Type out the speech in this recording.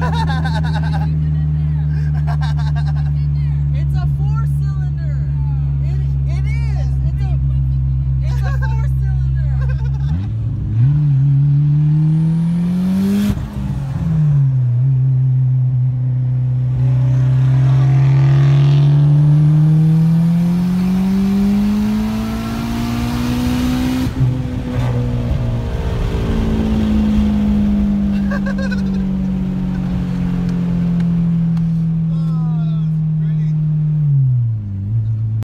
Ha ha ha!